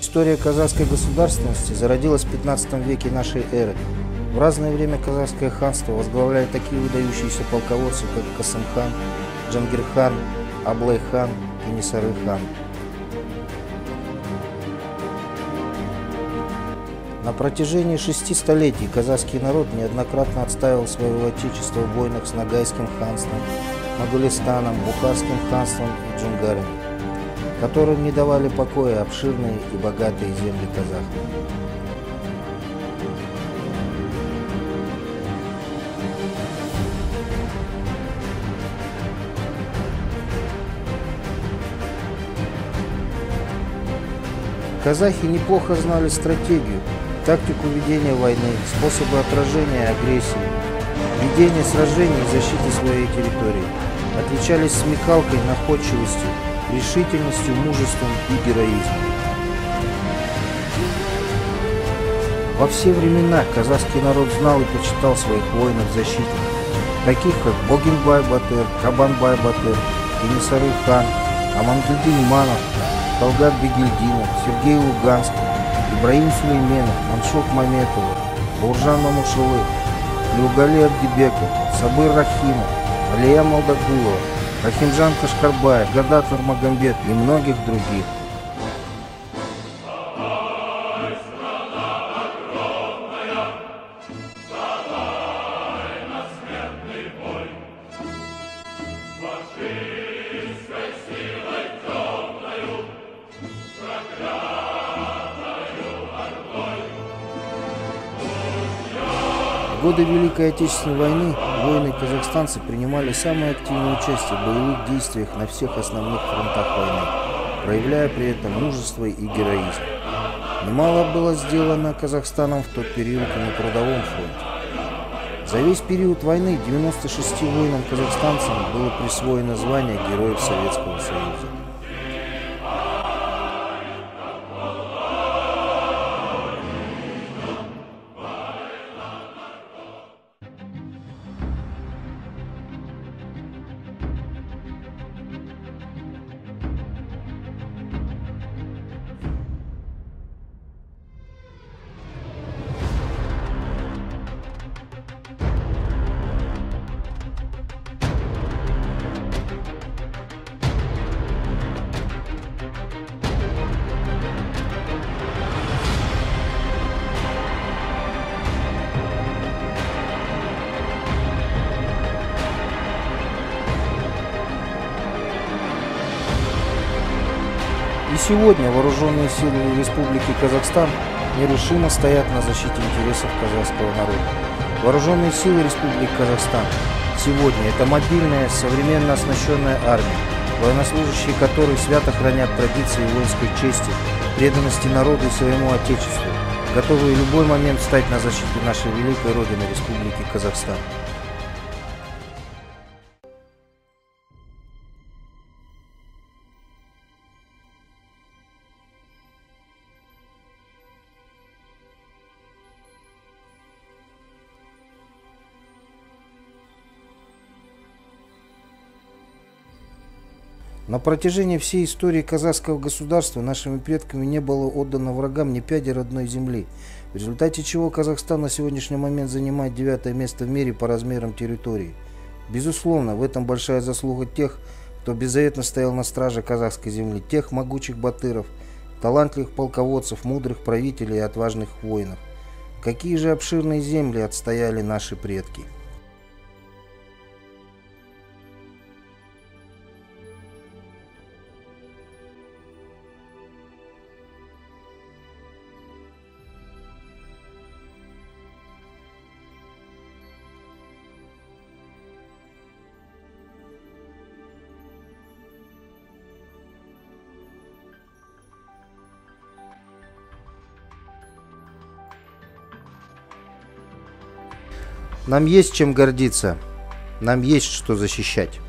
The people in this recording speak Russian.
История казахской государственности зародилась в 15 веке нашей эры. В разное время казахское ханство возглавляли такие выдающиеся полководцы, как Касымхан, Джангирхан, Аблайхан и Нисары-хан. На протяжении шести столетий казахский народ неоднократно отстаивал своего отечества в войнах с Ногайским ханством, Моголистаном, Бухарским ханством и Джунгарами, которым не давали покоя обширные и богатые земли казахов. Казахи неплохо знали стратегию, тактику ведения войны, способы отражения агрессии, ведения сражений и защиты своей территории. Отличались смекалкой, находчивостью, решительностью, мужеством и героизмом. Во все времена казахский народ знал и почитал своих воинов-защитников, таких как Богинбай Батыр, Кабанбай Батыр, Кенесары хан, Амангельдин Манов, Талгат Бегильдинов, Сергей Луганский, Ибраим Сулейменов, Маншок Маметова, Буржан Мамушевых, Люгали Абдибеков, Сабыр Рахимов, Алия Молдагулова, Рахимжан Кашкарбаев, Гадат Нурмагомбет и многих других. Годы Великой Отечественной войны воины-казахстанцы принимали самое активное участие в боевых действиях на всех основных фронтах войны, проявляя при этом мужество и героизм. Немало было сделано Казахстаном в тот период и на трудовом фронте. За весь период войны 96 воинам-казахстанцам было присвоено звание Героев Советского Союза. И сегодня вооруженные силы Республики Казахстан нерешимо стоят на защите интересов казахского народа. Вооруженные силы Республики Казахстан сегодня это мобильная, современно оснащенная армия, военнослужащие которой свято хранят традиции воинской чести, преданности народу и своему отечеству, готовые в любой момент встать на защиту нашей великой Родины Республики Казахстан. На протяжении всей истории казахского государства нашими предками не было отдано врагам ни пяди родной земли, в результате чего Казахстан на сегодняшний момент занимает девятое место в мире по размерам территории. Безусловно, в этом большая заслуга тех, кто беззаветно стоял на страже казахской земли, тех могучих батыров, талантливых полководцев, мудрых правителей и отважных воинов. Какие же обширные земли отстояли наши предки? Нам есть чем гордиться, нам есть что защищать.